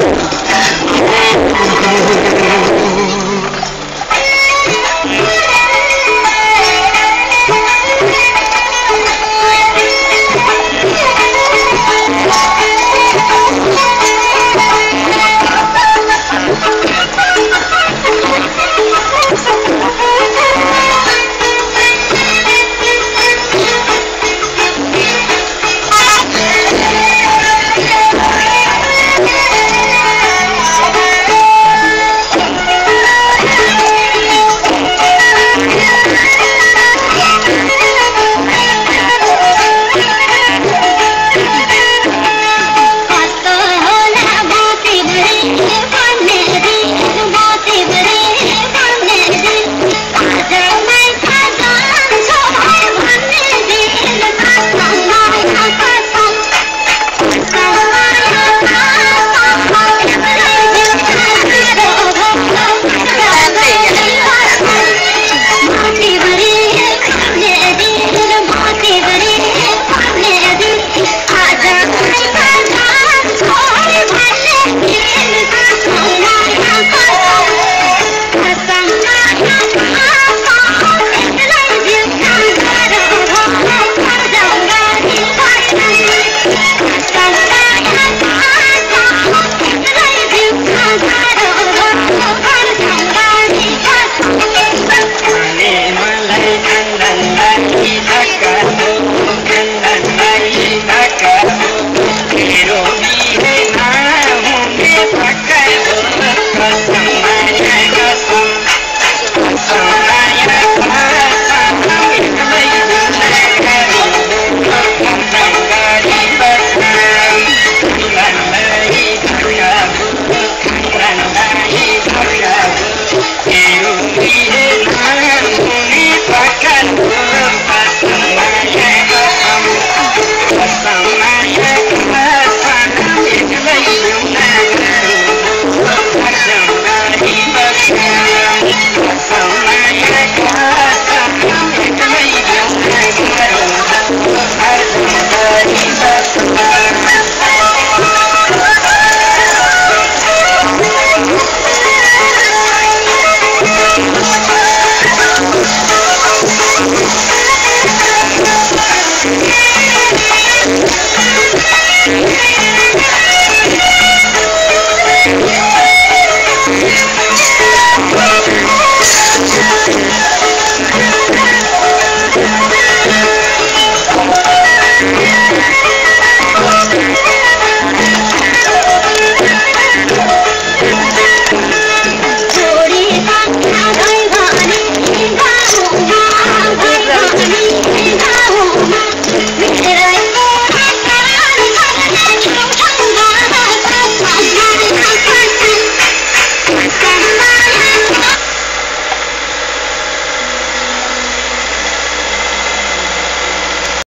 hill Dance, dance,